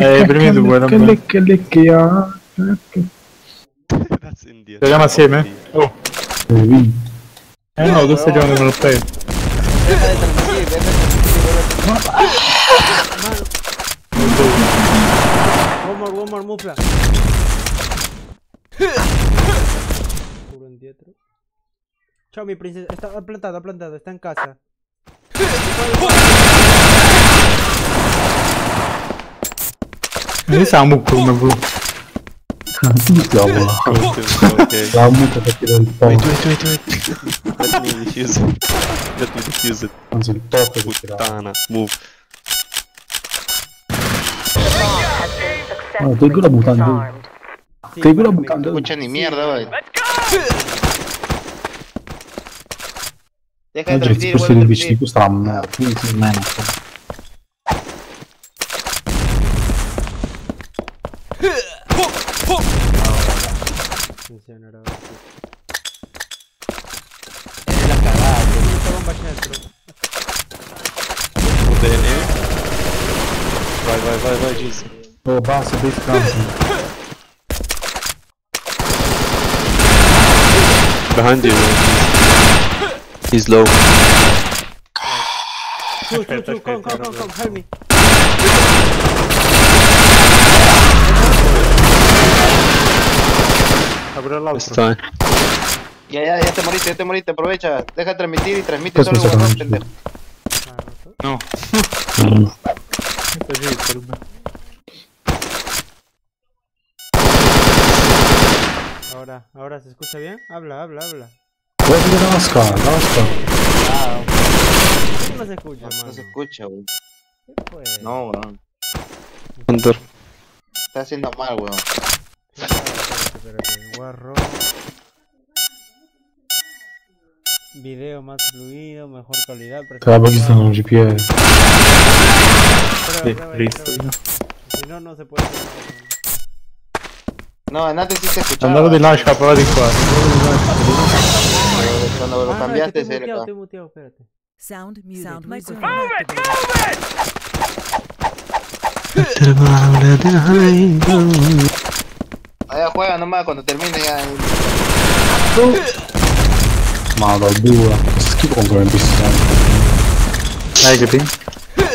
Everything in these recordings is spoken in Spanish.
Eh, ah, lecche. That's India. Giochiamo assieme? Oh. Eh, no, tu stai giocando con lo play. One more, one more, mufla. Puro. Chao, mi princesa. Está ha plantado, ha plantado, está en casa. Ini sambuk belum bro. Ya Allah. Kamu kepikiran Tom. Wait, wait, wait, wait. Let me defuse it. Let me defuse it. Langsung top Putana, move. Ah, estoy con la mutante. Estoy con la ni mierda, vale. Deja de transmitir, vuelve a transmitir. Deja de transmitir, vuelve a transmitir. Vai, vai. Oh, basta, base cancel. Behind you. man. He's low. Two, two, Aspetta, two, come, come, come, come, help me. Ya, ya, ya te moriste, ya te moriste, aprovecha. Deja de transmitir y transmite Pues, solo guardón, pues, pendejo. No. Per me. Ahora, ahora, ¿se escucha bien? Habla, habla, habla. La scala, la scala. Ah, No se escucha, no, mano. no se escucha, wey. ¿Qué fue? No, weón. Under. Está haciendo mal, weón. Espérate, espérate. Guarro. Video más fluido, mejor calidad. Te la paghi stanno GPS. Prueba, Sì, prueba, visto. prueba. Si no, no se puede. hacer No, antes sí se escuchaba. Andalo di c'ha prova di qua. Lo. Ah, cambiaste, se ca- estoy muteado, espérate. Sound muted. Sound Microphone muted. activated. Allá juega nomás cuando termine ya. Ma da due. Che schifo con quella pista.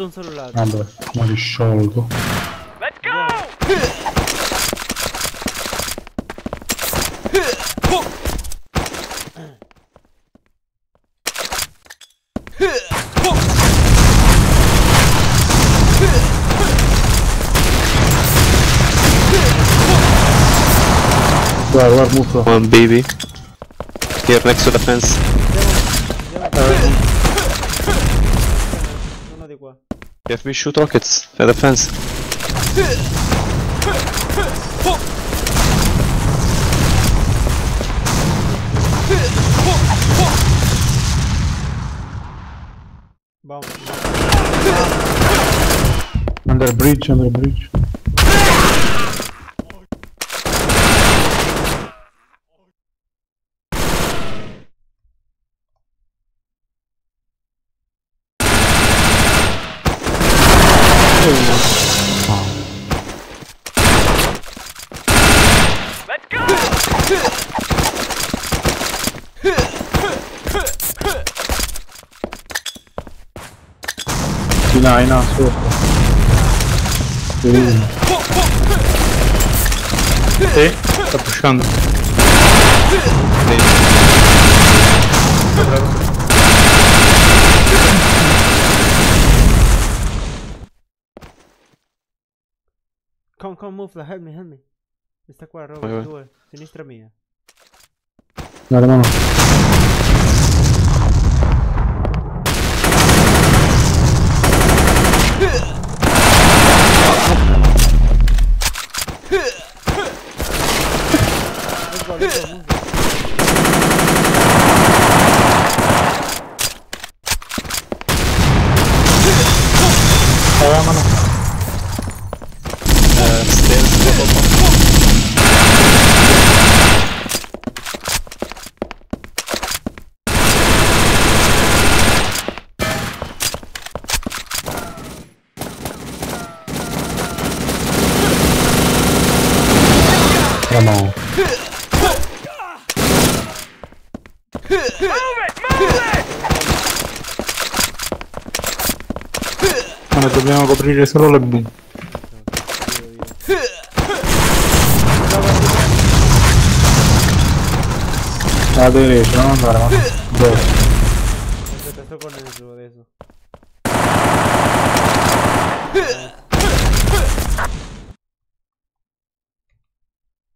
Andiamo tutto un solo lato. Vabbè, come li sciolgo. Guarda, guarda, muto. One baby. Here next to the fence. Uno qua. If we shoot rockets at the fence. Under bridge, under bridge. Yine aynı asıl olsun. Görüyorum. E, kapışkandı. Come, come, move, help me, help me. Sta qua, Robert, due. Sinistra mia. Move. Ahora, mano. Mano, dobbiamo coprire solo le B. A la derecha, non andare, mano. Dove? Aspetta, sto con il suo adesso.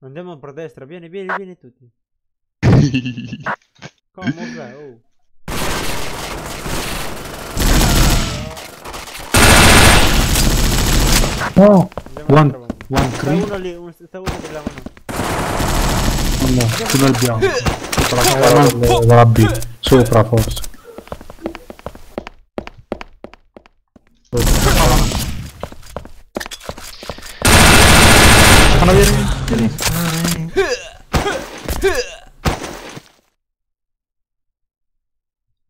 Andiamo per destra, vieni, vieni, vieni tutti. Come, oh. No! Andiamo One, one, Sta three. uno lì, un- sta uno per la mano. No, quello è il bianco. Tutta la della- B. Sopra, forse. Vieni, vieni.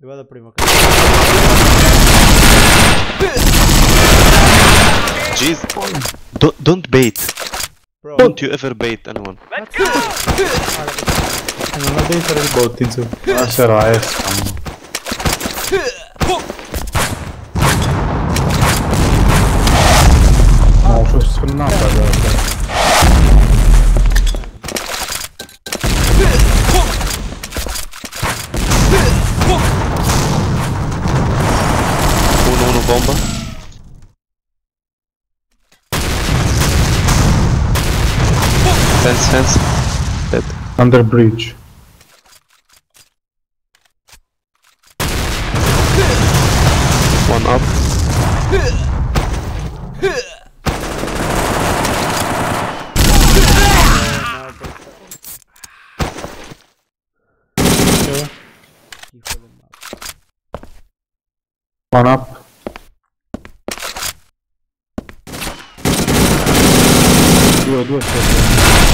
Io vado primo, Jeez. Don't, don't bait. Bro. Don't you ever bait anyone. Let's go! أنا ما بيت البوت تنسوا 10 عايش Fence, fence. Dead. Under bridge. One up. schifo del male. One up. Due, due, sei.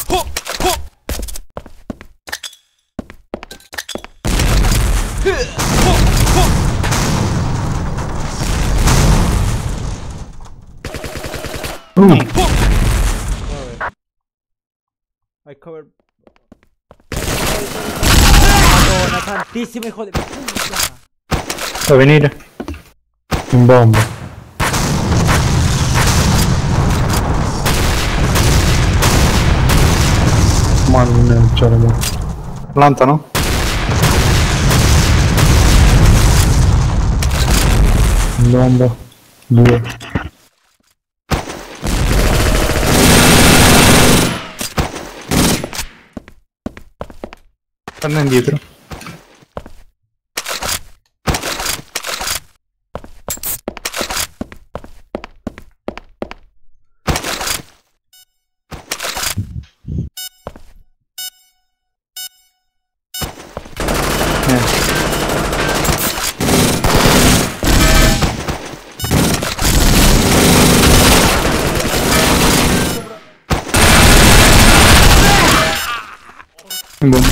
Mm. Right. I covered Madonna tantissime cose Puoi venire? In bomba Mannaggia raga Plantano? Bomba. Due. Torna indietro. In bomba.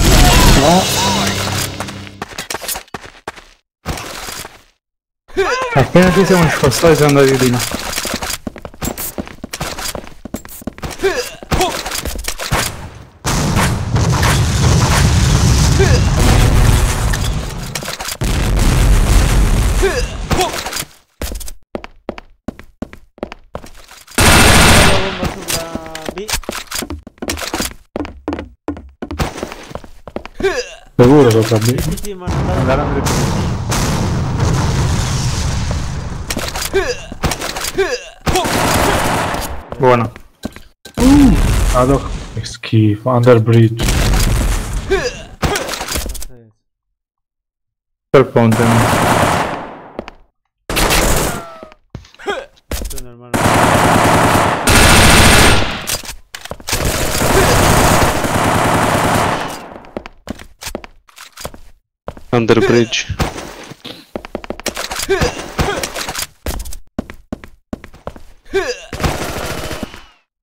Appena ci siamo spostati siamo andati di là. De Buono. Ad hoc. Che schifo. Under bridge. Entonces, Under bridge.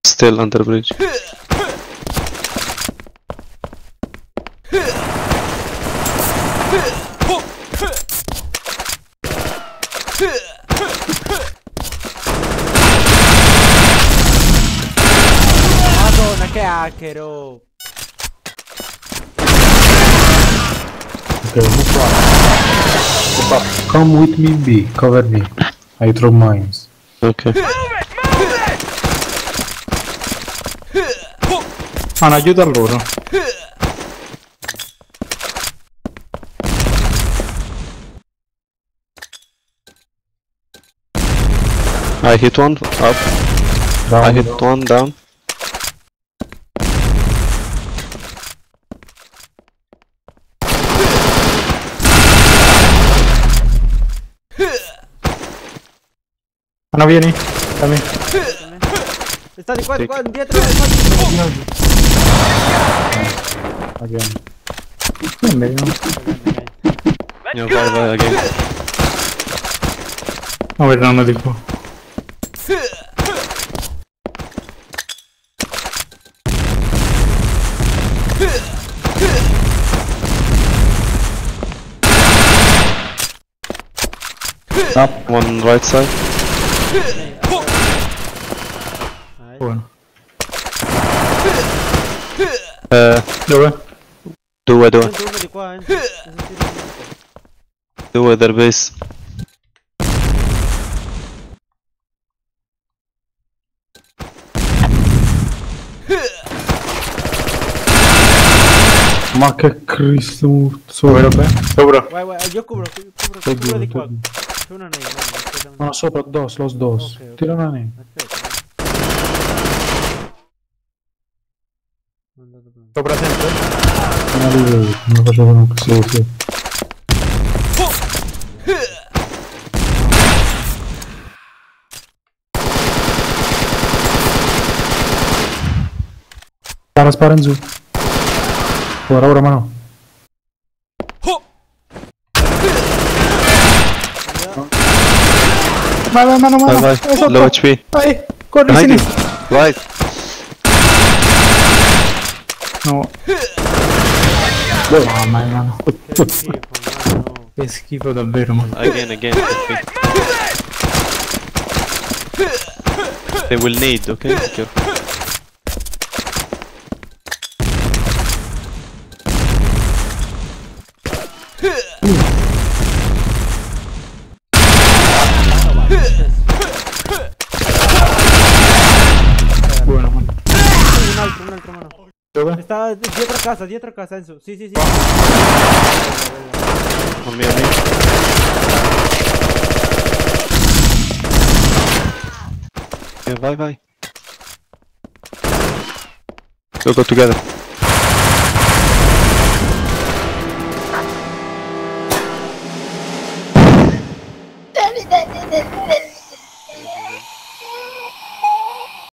Still under bridge. Ok, move qua. Come with me B. Cover me. I throw mines. Okay. Ah, no, aiuta a loro. I hit one up. I Down. hit one down. Ah, no, vieni. Dammi. Sta di qua, di qua, dietro, dietro. Again. Non vedi, no? Vai, vai again. No, verranno di qua. Up. One right side. doa doa doa doa dua. Dua their. Maca Cristo, sobra, sobra. Vai, vai, eu cubro, cubro, cubro de quatro. Yo no, no, no. Aspetta, No, sopra dos, los dos. Ok, ok. Tira una name. Aspetta. Non è andato bene. Sopra sempre? Una di lui. Non facevo neanche. Sì, sì. Spara, spara in giù. Ora, ora, ma no. Vai, vai, mano, Vai, mano. vai. Sotto. Low HP. Vai, corri you. sinistra. Right. No. Mamma mia, mano. Che schifo, mano. Che schifo davvero, mano. Again, again. They will need, okay? Be careful. Mano. Dove? Sta dietro a casa, dietro a casa, Enzo. On me, on me. Yeah, vai, vai. We'll go together.